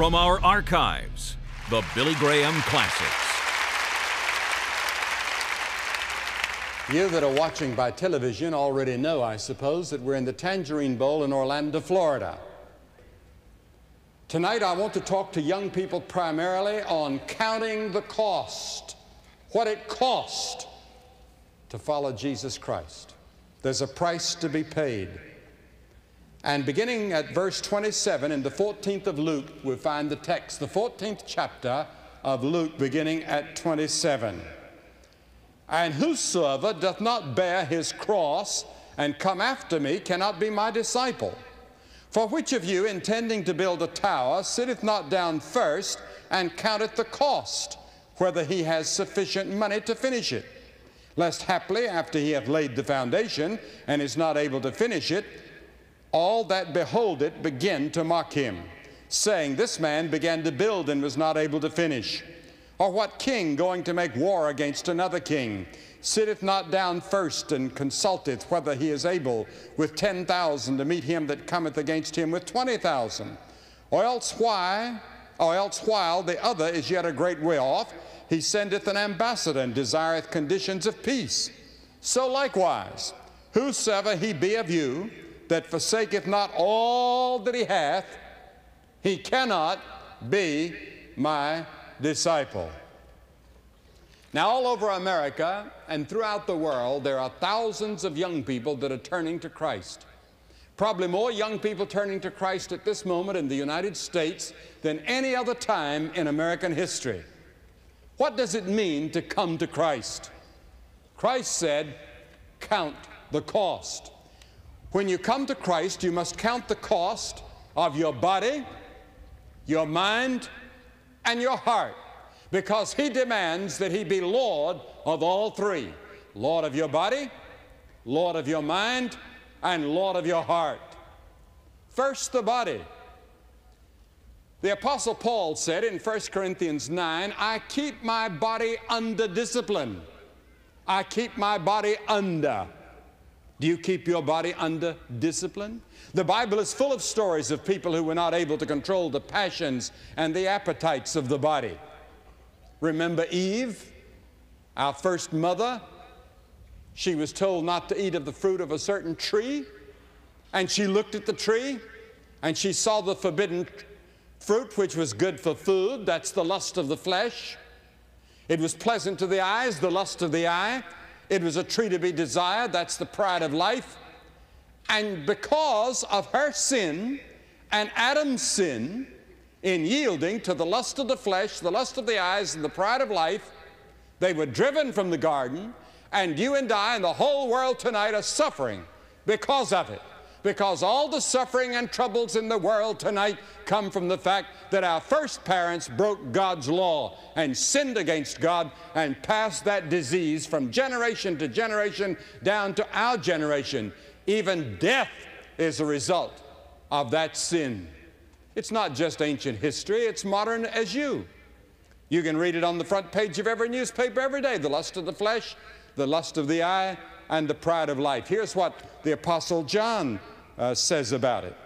From our archives, the Billy Graham Classics. You that are watching by television already know, I suppose, that we're in the Tangerine Bowl in Orlando, Florida. Tonight I want to talk to young people primarily on counting the cost, what it cost to follow Jesus Christ. There's a price to be paid. And beginning at verse 27 in the 14th of Luke, we find the text, the 14th chapter of Luke, beginning at 27. And whosoever doth not bear his cross and come after me cannot be my disciple. For which of you, intending to build a tower, sitteth not down first and counteth the cost, whether he has sufficient money to finish it? Lest haply, after he hath laid the foundation and is not able to finish it, all that behold it begin to mock him, saying, This man began to build and was not able to finish. Or what king going to make war against another king sitteth not down first and consulteth whether he is able with ten thousand to meet him that cometh against him with twenty thousand? Or else why, or else while the other is yet a great way off, he sendeth an ambassador and desireth conditions of peace. So likewise, whosoever he be of you that forsaketh not all that he hath, he cannot be my disciple. Now, all over America and throughout the world, there are thousands of young people that are turning to Christ. Probably more young people turning to Christ at this moment in the United States than any other time in American history. What does it mean to come to Christ? Christ said, Count the cost. When you come to Christ, you must count the cost of your body, your mind, and your heart because he demands that he be Lord of all three Lord of your body, Lord of your mind, and Lord of your heart. First, the body. The Apostle Paul said in 1 Corinthians 9, I keep my body under discipline. I keep my body under. Do you keep your body under discipline? The Bible is full of stories of people who were not able to control the passions and the appetites of the body. Remember Eve, our first mother? She was told not to eat of the fruit of a certain tree, and she looked at the tree and she saw the forbidden fruit, which was good for food. That's the lust of the flesh. It was pleasant to the eyes, the lust of the eye. It was a tree to be desired. That's the pride of life. And because of her sin and Adam's sin, in yielding to the lust of the flesh, the lust of the eyes, and the pride of life, they were driven from the garden, and you and I and the whole world tonight are suffering because of it. Because all the suffering and troubles in the world tonight come from the fact that our first parents broke God's law and sinned against God and passed that disease from generation to generation down to our generation. Even death is a result of that sin. It's not just ancient history, it's modern as you. You can read it on the front page of every newspaper every day the lust of the flesh, the lust of the eye, and the pride of life. Here's what the Apostle John uh, says about it.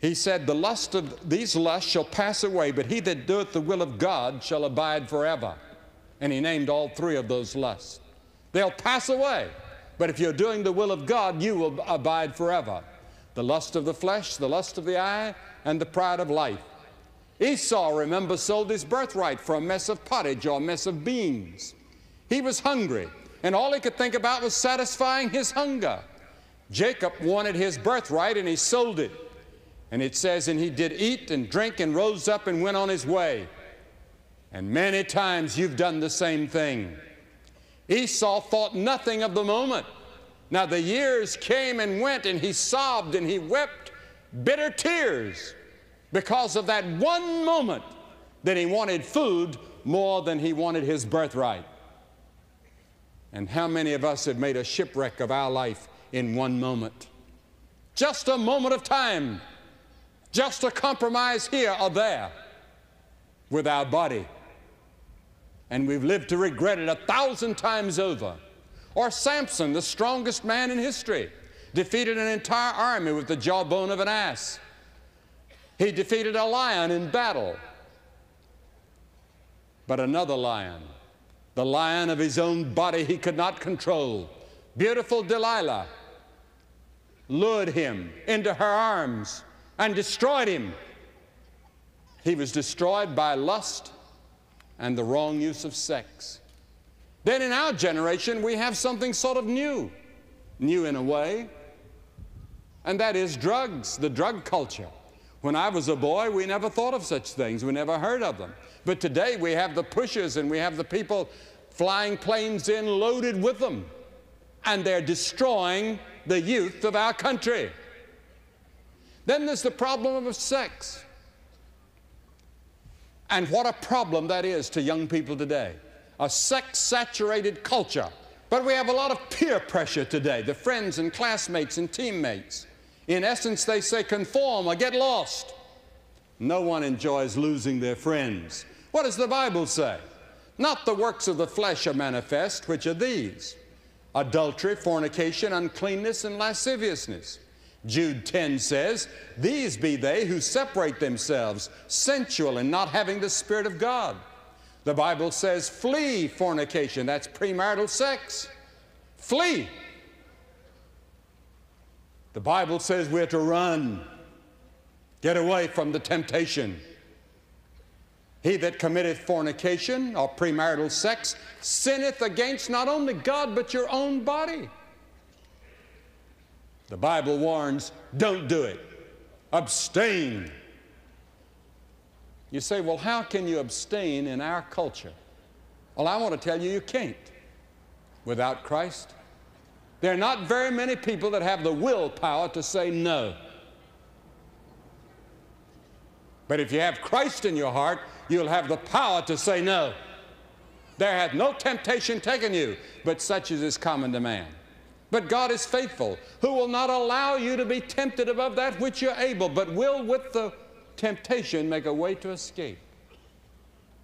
He said, The lust of these lusts shall pass away, but he that doeth the will of God shall abide forever. And he named all three of those lusts. They'll pass away, but if you're doing the will of God, you will abide forever the lust of the flesh, the lust of the eye, and the pride of life. Esau, remember, sold his birthright for a mess of pottage or a mess of beans. He was hungry, and all he could think about was satisfying his hunger. Jacob wanted his birthright, and he sold it. And it says, And he did eat and drink and rose up and went on his way. And many times you've done the same thing. Esau thought nothing of the moment. Now the years came and went, and he sobbed and he wept bitter tears because of that one moment that he wanted food more than he wanted his birthright. And how many of us have made a shipwreck of our life in one moment? Just a moment of time, just a compromise here or there with our body. And we've lived to regret it a thousand times over. Or Samson, the strongest man in history, defeated an entire army with the jawbone of an ass. He defeated a lion in battle. But another lion, the lion of his own body he could not control, beautiful Delilah, lured him into her arms and destroyed him. He was destroyed by lust and the wrong use of sex. Then in our generation, we have something sort of new, new in a way, and that is drugs, the drug culture. When I was a boy, we never thought of such things. We never heard of them. But today we have the pushers and we have the people flying planes in loaded with them. And they're destroying the youth of our country. Then there's the problem of sex. And what a problem that is to young people today. A sex saturated culture. But we have a lot of peer pressure today, the friends and classmates and teammates. In essence, they say conform or get lost. No one enjoys losing their friends. What does the Bible say? Not the works of the flesh are manifest, which are these adultery, fornication, uncleanness, and lasciviousness. Jude 10 says, These be they who separate themselves, sensual and not having the Spirit of God. The Bible says, Flee fornication, that's premarital sex. Flee. The Bible says we're to run, get away from the temptation. He that committeth fornication or premarital sex sinneth against not only God but your own body. The Bible warns don't do it, abstain. You say, well, how can you abstain in our culture? Well, I want to tell you, you can't without Christ. There are not very many people that have the willpower to say no. But if you have Christ in your heart, you'll have the power to say no. There hath no temptation taken you, but such as is common to man. But God is faithful, who will not allow you to be tempted above that which you're able, but will with the temptation make a way to escape.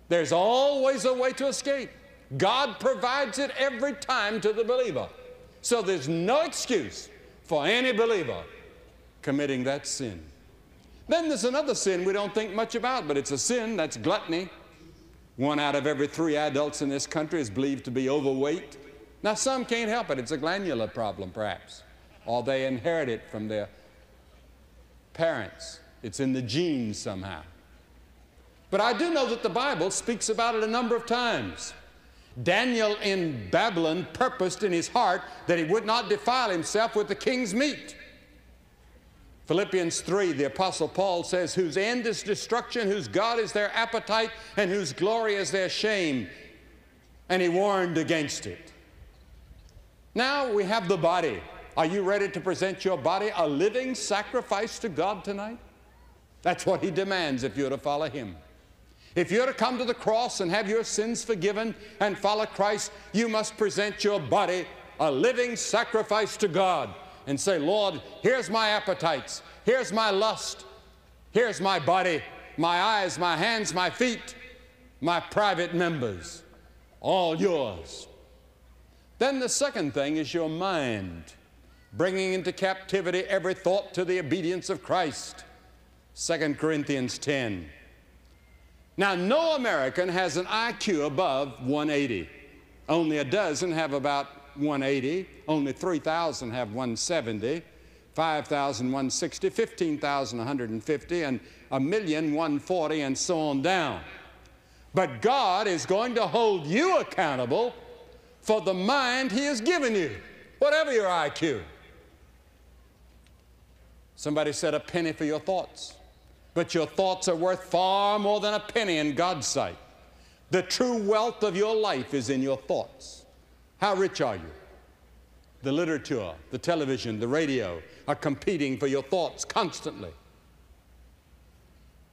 There's always a way to escape. God provides it every time to the believer. So there's no excuse for any believer committing that sin. Then there's another sin we don't think much about, but it's a sin that's gluttony. One out of every three adults in this country is believed to be overweight. Now, some can't help it. It's a glandular problem, perhaps, or they inherit it from their parents. It's in the genes somehow. But I do know that the Bible speaks about it a number of times. Daniel in Babylon purposed in his heart that he would not defile himself with the king's meat. Philippians 3, the Apostle Paul says, Whose end is destruction, whose God is their appetite, and whose glory is their shame. And he warned against it. Now we have the body. Are you ready to present your body a living sacrifice to God tonight? That's what he demands if you're to follow him. If you're to come to the cross and have your sins forgiven and follow Christ, you must present your body a living sacrifice to God and say, Lord, here's my appetites, here's my lust, here's my body, my eyes, my hands, my feet, my private members, all yours. Then the second thing is your mind, bringing into captivity every thought to the obedience of Christ. 2 Corinthians 10. Now, no American has an IQ above 180. Only a dozen have about 180. Only 3,000 have 170. 5,160, 15,150, and a million 140, and so on down. But God is going to hold you accountable for the mind He has given you, whatever your IQ. Somebody said a penny for your thoughts but your thoughts are worth far more than a penny in God's sight. The true wealth of your life is in your thoughts. How rich are you? The literature, the television, the radio are competing for your thoughts constantly.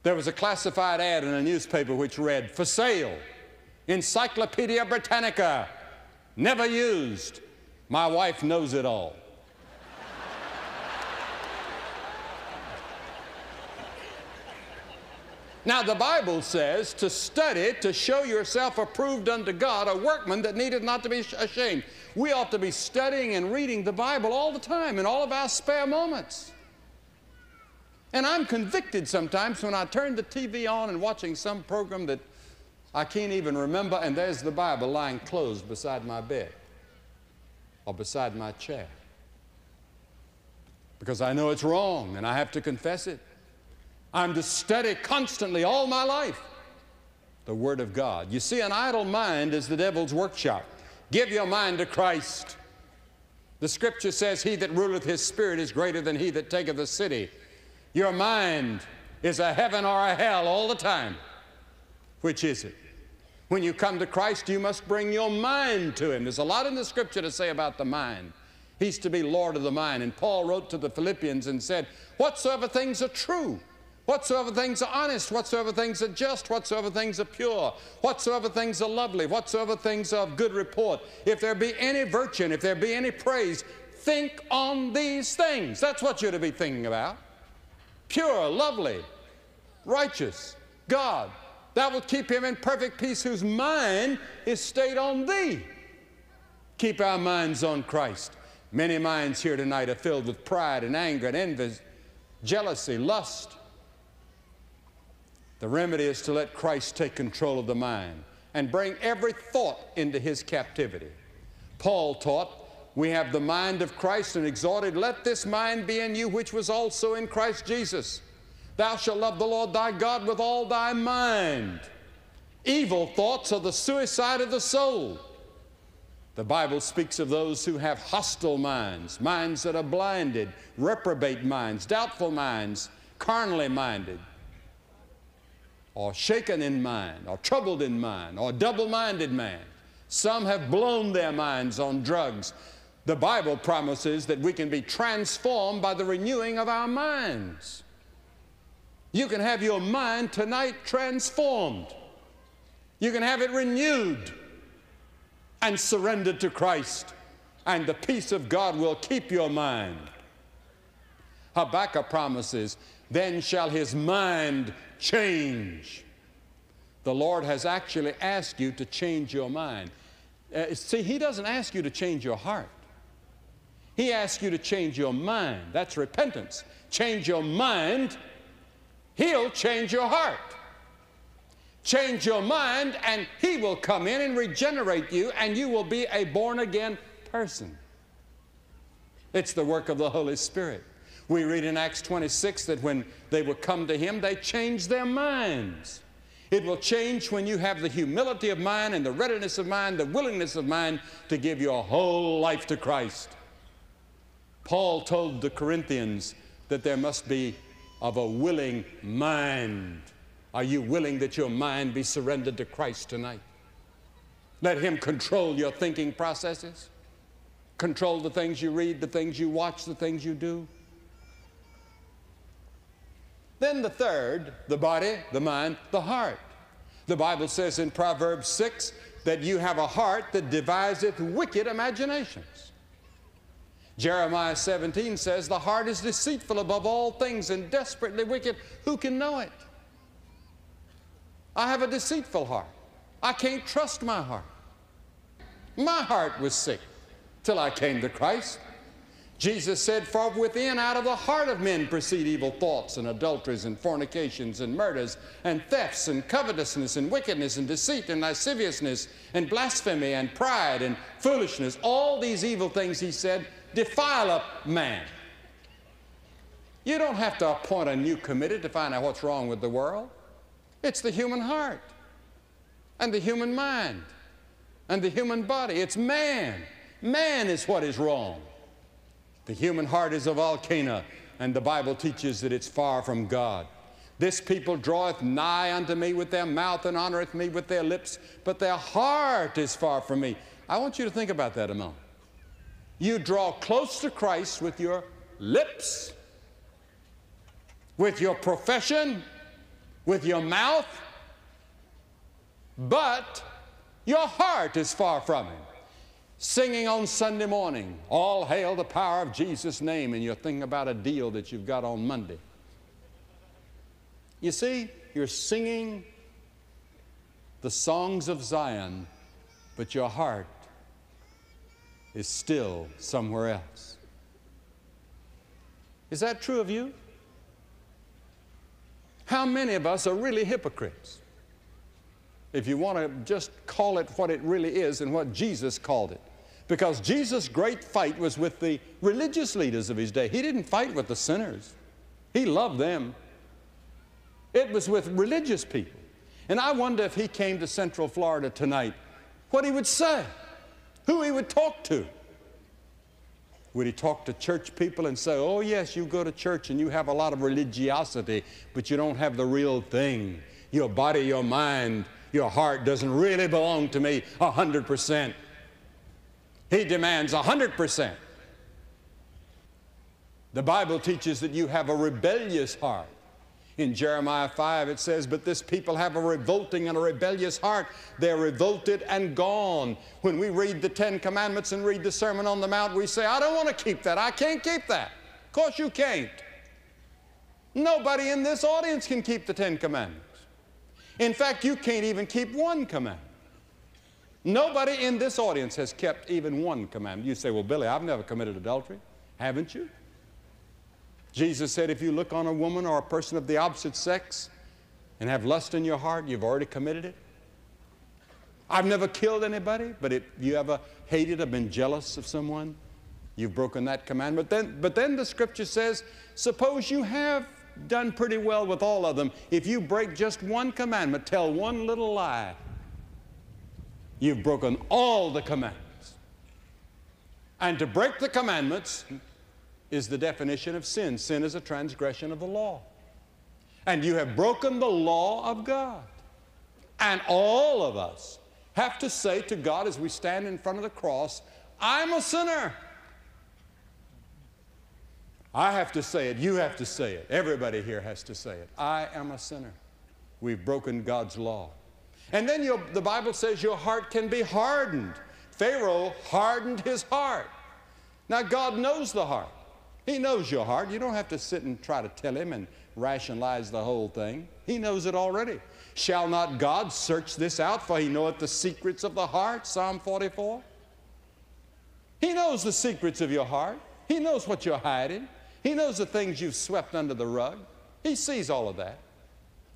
There was a classified ad in a newspaper which read, For sale, Encyclopedia Britannica, never used. My wife knows it all. Now, the Bible says to study to show yourself approved unto God, a workman that needeth not to be ashamed. We ought to be studying and reading the Bible all the time in all of our spare moments. And I'm convicted sometimes when I turn the TV on and watching some program that I can't even remember, and there's the Bible lying closed beside my bed or beside my chair. Because I know it's wrong and I have to confess it. I'm to study constantly all my life the Word of God. You see, an idle mind is the devil's workshop. Give your mind to Christ. The scripture says, He that ruleth his spirit is greater than he that taketh a city. Your mind is a heaven or a hell all the time. Which is it? When you come to Christ, you must bring your mind to Him. There's a lot in the scripture to say about the mind. He's to be Lord of the mind. And Paul wrote to the Philippians and said, Whatsoever things are true, whatsoever things are honest, whatsoever things are just, whatsoever things are pure, whatsoever things are lovely, whatsoever things are of good report, if there be any virtue, if there be any praise, think on these things. That's what you're to be thinking about. Pure, lovely, righteous, God. That will keep him in perfect peace whose mind is stayed on thee. Keep our minds on Christ. Many minds here tonight are filled with pride and anger and envy, jealousy, lust. The remedy is to let Christ take control of the mind and bring every thought into his captivity. Paul taught, We have the mind of Christ and exhorted, Let this mind be in you which was also in Christ Jesus. Thou shalt love the Lord thy God with all thy mind. Evil thoughts are the suicide of the soul. The Bible speaks of those who have hostile minds, minds that are blinded, reprobate minds, doubtful minds, carnally minded, or shaken in mind, or troubled in mind, or double minded man. Some have blown their minds on drugs. The Bible promises that we can be transformed by the renewing of our minds. You can have your mind tonight transformed. You can have it renewed and surrendered to Christ, and the peace of God will keep your mind. Habakkuk promises, then shall his mind change. The Lord has actually asked you to change your mind. Uh, see, He doesn't ask you to change your heart. He asks you to change your mind. That's repentance. Change your mind, He'll change your heart. Change your mind, and He will come in and regenerate you, and you will be a born again person. It's the work of the Holy Spirit. We read in Acts 26 that when they would come to Him, they changed their minds. It will change when you have the humility of mind and the readiness of mind, the willingness of mind to give your whole life to Christ. Paul told the Corinthians that there must be of a willing mind. Are you willing that your mind be surrendered to Christ tonight? Let Him control your thinking processes, control the things you read, the things you watch, the things you do. Then the third, the body, the mind, the heart. The Bible says in Proverbs 6 that you have a heart that deviseth wicked imaginations. Jeremiah 17 says, The heart is deceitful above all things and desperately wicked. Who can know it? I have a deceitful heart. I can't trust my heart. My heart was sick till I came to Christ. Jesus said, For within, out of the heart of men proceed evil thoughts and adulteries and fornications and murders and thefts and covetousness and wickedness and deceit and lasciviousness and blasphemy and pride and foolishness. All these evil things, he said, defile a man. You don't have to appoint a new committee to find out what's wrong with the world. It's the human heart and the human mind and the human body. It's man. Man is what is wrong. The human heart is a volcano, and the Bible teaches that it's far from God. This people draweth nigh unto me with their mouth and honoreth me with their lips, but their heart is far from me. I want you to think about that a moment. You draw close to Christ with your lips, with your profession, with your mouth, but your heart is far from Him. Singing on Sunday morning, all hail the power of Jesus' name, and you're thinking about a deal that you've got on Monday. You see, you're singing the songs of Zion, but your heart is still somewhere else. Is that true of you? how many of us are really hypocrites? If you want to just call it what it really is and what Jesus called it. Because Jesus' great fight was with the religious leaders of his day. He didn't fight with the sinners, he loved them. It was with religious people. And I wonder if he came to Central Florida tonight, what he would say, who he would talk to. Would he talk to church people and say, Oh, yes, you go to church and you have a lot of religiosity, but you don't have the real thing. Your body, your mind, your heart doesn't really belong to me a 100%. He demands a 100%. The Bible teaches that you have a rebellious heart. In Jeremiah 5, it says, But this people have a revolting and a rebellious heart. They're revolted and gone. When we read the Ten Commandments and read the Sermon on the Mount, we say, I don't want to keep that. I can't keep that. Of course, you can't. Nobody in this audience can keep the Ten Commandments. In fact, you can't even keep one commandment. Nobody in this audience has kept even one commandment. You say, Well, Billy, I've never committed adultery. Haven't you? Jesus said, if you look on a woman or a person of the opposite sex and have lust in your heart, you've already committed it. I've never killed anybody, but if you ever hated or been jealous of someone, you've broken that commandment. Then, but then the scripture says, suppose you have done pretty well with all of them. If you break just one commandment, tell one little lie, you've broken all the commandments. And to break the commandments is the definition of sin. Sin is a transgression of the law. And you have broken the law of God. And all of us have to say to God as we stand in front of the cross, I'm a sinner. I have to say it. You have to say it. Everybody here has to say it. I am a sinner. We've broken God's law. And then the Bible says your heart can be hardened. Pharaoh hardened his heart. Now, God knows the heart. He knows your heart. You don't have to sit and try to tell him and rationalize the whole thing. He knows it already. Shall not God search this out, for he knoweth the secrets of the heart? Psalm 44. He knows the secrets of your heart. He knows what you're hiding. He knows the things you've swept under the rug. He sees all of that.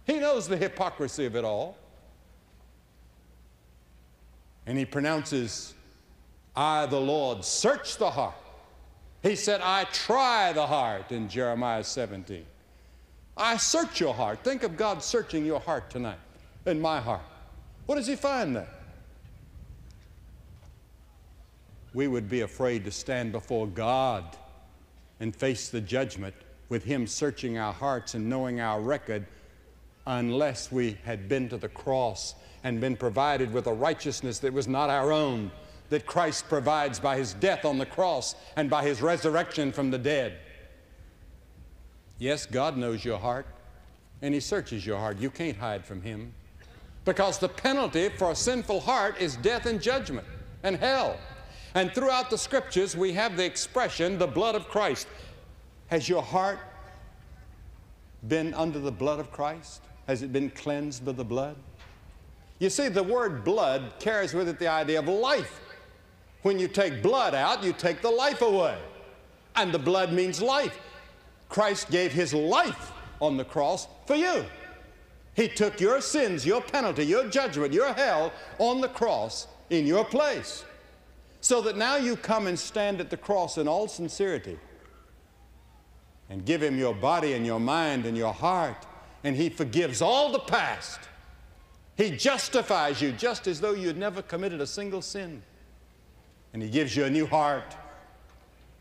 He knows the hypocrisy of it all. And he pronounces, I, the Lord, search the heart he said, I try the heart in Jeremiah 17. I search your heart. Think of God searching your heart tonight, in my heart. What does He find there? We would be afraid to stand before God and face the judgment with Him searching our hearts and knowing our record unless we had been to the cross and been provided with a righteousness that was not our own that Christ provides by his death on the cross and by his resurrection from the dead. Yes, God knows your heart and he searches your heart. You can't hide from him because the penalty for a sinful heart is death and judgment and hell. And throughout the scriptures, we have the expression, the blood of Christ. Has your heart been under the blood of Christ? Has it been cleansed by the blood? You see, the word blood carries with it the idea of life. When you take blood out, you take the life away. And the blood means life. Christ gave his life on the cross for you. He took your sins, your penalty, your judgment, your hell on the cross in your place. So that now you come and stand at the cross in all sincerity and give him your body and your mind and your heart, and he forgives all the past. He justifies you just as though you had never committed a single sin. And He gives you a new heart,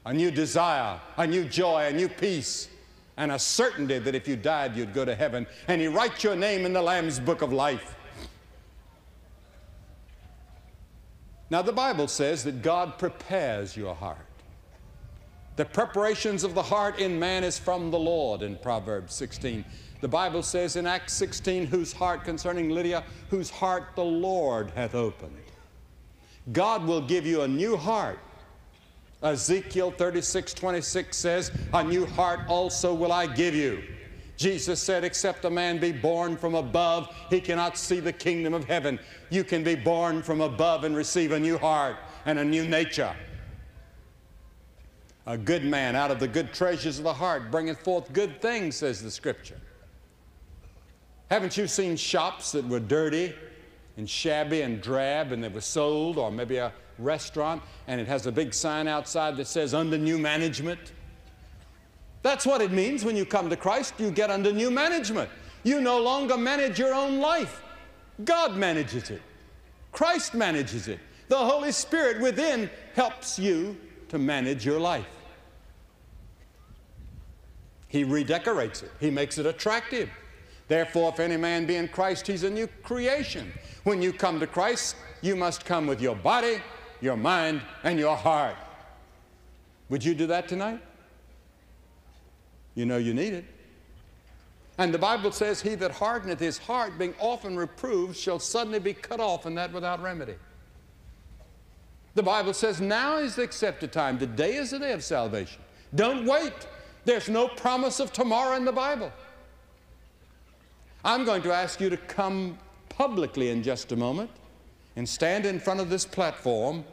a new desire, a new joy, a new peace, and a certainty that if you died, you'd go to heaven. And He writes your name in the Lamb's book of life. Now, the Bible says that God prepares your heart. The preparations of the heart in man is from the Lord in Proverbs 16. The Bible says in Acts 16, whose heart concerning Lydia, whose heart the Lord hath opened. God will give you a new heart. Ezekiel 36, 26 says, A new heart also will I give you. Jesus said, Except a man be born from above, he cannot see the kingdom of heaven. You can be born from above and receive a new heart and a new nature. A good man out of the good treasures of the heart bringeth forth good things, says the scripture. Haven't you seen shops that were dirty and shabby and drab and they were sold, or maybe a restaurant and it has a big sign outside that says under new management? That's what it means when you come to Christ. You get under new management. You no longer manage your own life, God manages it, Christ manages it. The Holy Spirit within helps you to manage your life. He redecorates it, He makes it attractive. Therefore, if any man be in Christ, he's a new creation. When you come to Christ, you must come with your body, your mind, and your heart. Would you do that tonight? You know you need it. And the Bible says, He that hardeneth his heart, being often reproved, shall suddenly be cut off, and that without remedy. The Bible says, Now is the accepted time. Today is the day of salvation. Don't wait. There's no promise of tomorrow in the Bible. I'm going to ask you to come publicly in just a moment and stand in front of this platform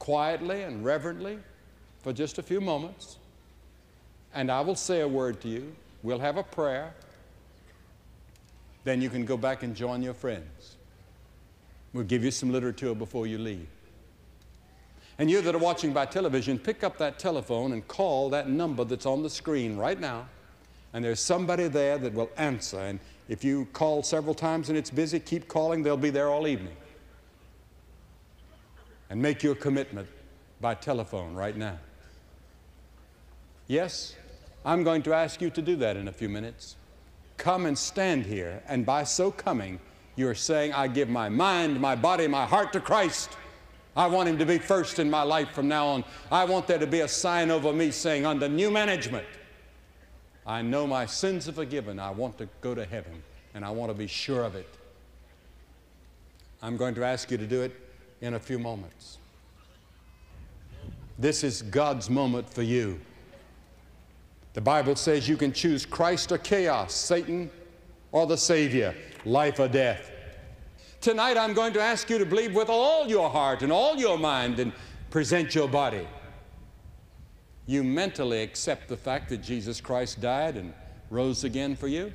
quietly and reverently for just a few moments. And I will say a word to you. We'll have a prayer. Then you can go back and join your friends. We'll give you some literature before you leave. And you that are watching by television, pick up that telephone and call that number that's on the screen right now. And there's somebody there that will answer. And if you call several times and it's busy, keep calling. They'll be there all evening. And make your commitment by telephone right now. Yes, I'm going to ask you to do that in a few minutes. Come and stand here, and by so coming, you're saying, I give my mind, my body, my heart to Christ. I want Him to be first in my life from now on. I want there to be a sign over me saying, under new management, I know my sins are forgiven. I want to go to heaven, and I want to be sure of it. I'm going to ask you to do it in a few moments. This is God's moment for you. The Bible says you can choose Christ or chaos, Satan or the Savior, life or death. Tonight I'm going to ask you to believe with all your heart and all your mind and present your body. You mentally accept the fact that Jesus Christ died and rose again for you.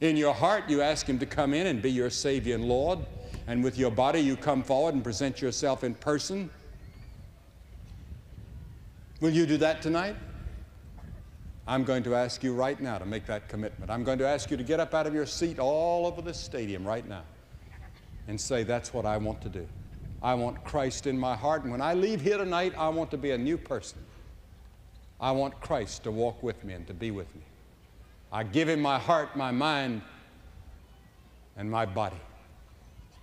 In your heart, you ask Him to come in and be your Savior and Lord. And with your body, you come forward and present yourself in person. Will you do that tonight? I'm going to ask you right now to make that commitment. I'm going to ask you to get up out of your seat all over the stadium right now and say, That's what I want to do. I want Christ in my heart. And when I leave here tonight, I want to be a new person. I want Christ to walk with me and to be with me. I give Him my heart, my mind, and my body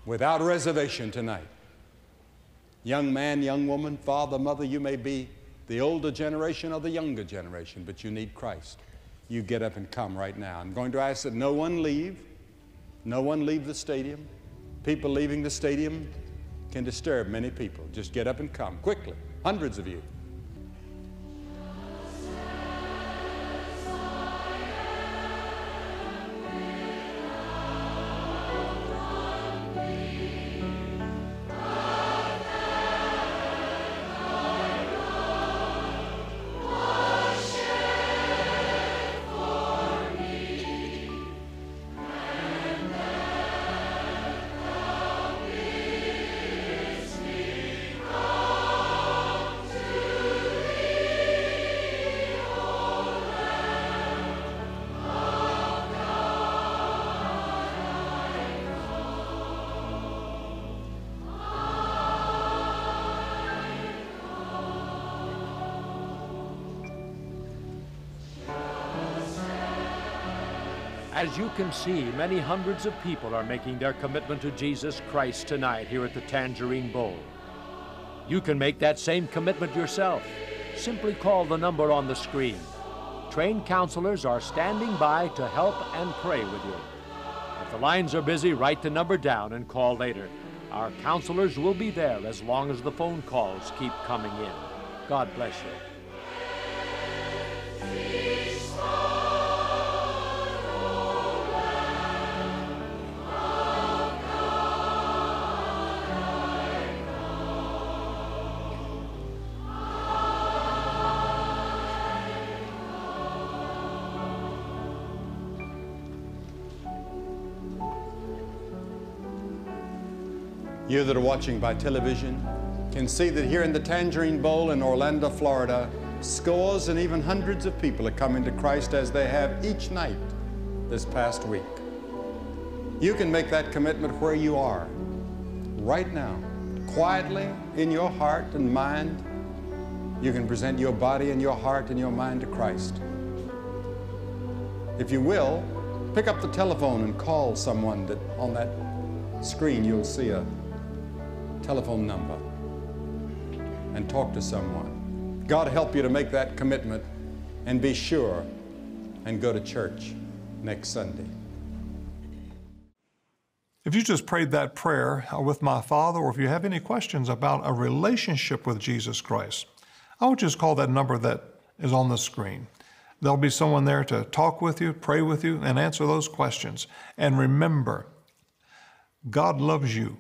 without reservation tonight. Young man, young woman, father, mother, you may be the older generation or the younger generation, but you need Christ. You get up and come right now. I'm going to ask that no one leave. No one leave the stadium. People leaving the stadium can disturb many people. Just get up and come quickly. Hundreds of you. As you can see, many hundreds of people are making their commitment to Jesus Christ tonight here at the Tangerine Bowl. You can make that same commitment yourself. Simply call the number on the screen. Trained counselors are standing by to help and pray with you. If the lines are busy, write the number down and call later. Our counselors will be there as long as the phone calls keep coming in. God bless you. You that are watching by television can see that here in the Tangerine Bowl in Orlando, Florida, scores and even hundreds of people are coming to Christ as they have each night this past week. You can make that commitment where you are, right now, quietly in your heart and mind. You can present your body and your heart and your mind to Christ. If you will, pick up the telephone and call someone that on that screen you'll see a telephone number and talk to someone. God help you to make that commitment and be sure and go to church next Sunday. If you just prayed that prayer uh, with my Father, or if you have any questions about a relationship with Jesus Christ, I would just call that number that is on the screen. There'll be someone there to talk with you, pray with you, and answer those questions. And remember, God loves you.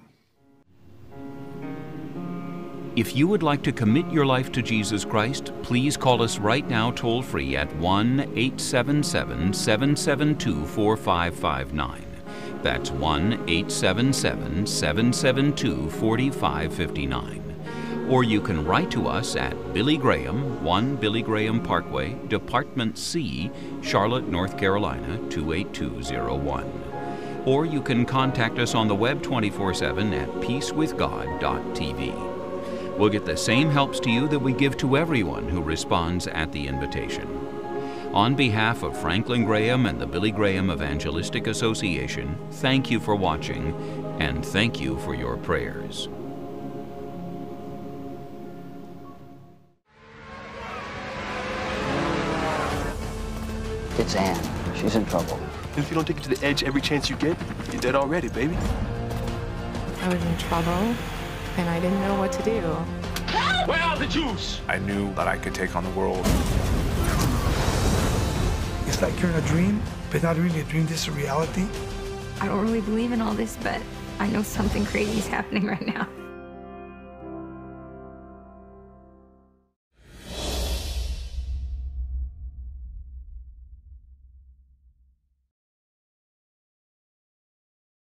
If you would like to commit your life to Jesus Christ, please call us right now toll free at 1 877 772 4559. That's 1 877 772 4559. Or you can write to us at Billy Graham, 1 Billy Graham Parkway, Department C, Charlotte, North Carolina 28201. Or you can contact us on the web 24 7 at peacewithgod.tv. We'll get the same helps to you that we give to everyone who responds at the invitation. On behalf of Franklin Graham and the Billy Graham Evangelistic Association, thank you for watching and thank you for your prayers. It's Anne. She's in trouble. If you don't take it to the edge every chance you get, you're dead already, baby. I was in trouble, and I didn't know what to do. Where are the Jews? I knew that I could take on the world. It's like you're in a dream, but not really a dream. This is a reality. I don't really believe in all this, but I know something crazy is happening right now.